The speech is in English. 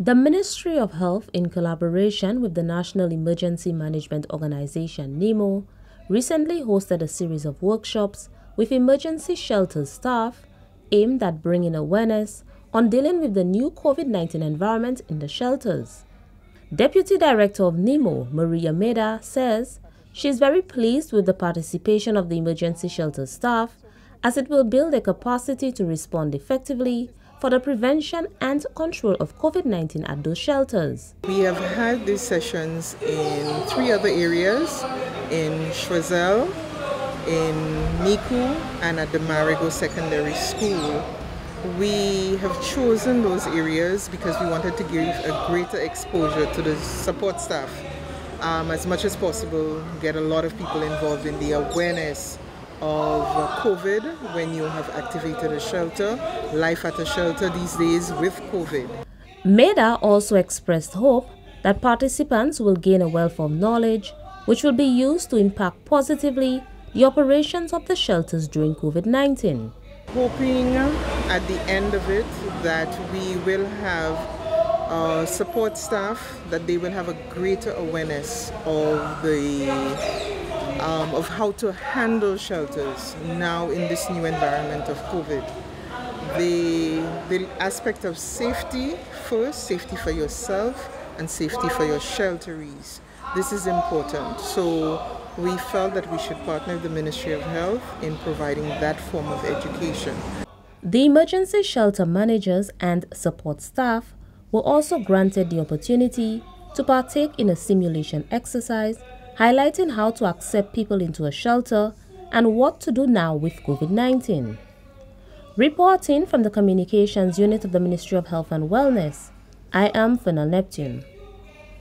The Ministry of Health, in collaboration with the National Emergency Management Organization NEMO, recently hosted a series of workshops with emergency shelter staff aimed at bringing awareness on dealing with the new COVID 19 environment in the shelters. Deputy Director of NEMO, Maria Meda, says she is very pleased with the participation of the emergency shelter staff as it will build a capacity to respond effectively for the prevention and control of COVID-19 at those shelters. We have had these sessions in three other areas, in Choiseul, in Micoud, and at the Marigot Secondary School. We have chosen those areas because we wanted to give a greater exposure to the support staff um, as much as possible, get a lot of people involved in the awareness of COVID when you have activated a shelter, life at a shelter these days with COVID. MEDA also expressed hope that participants will gain a wealth of knowledge which will be used to impact positively the operations of the shelters during COVID 19. Hoping at the end of it that we will have uh, support staff, that they will have a greater awareness of the um, of how to handle shelters now in this new environment of COVID. The, the aspect of safety first, safety for yourself and safety for your shelteries. This is important. So we felt that we should partner with the Ministry of Health in providing that form of education. The emergency shelter managers and support staff were also granted the opportunity to partake in a simulation exercise highlighting how to accept people into a shelter and what to do now with COVID 19. Reporting from the Communications Unit of the Ministry of Health and Wellness, I am Fenel Neptune.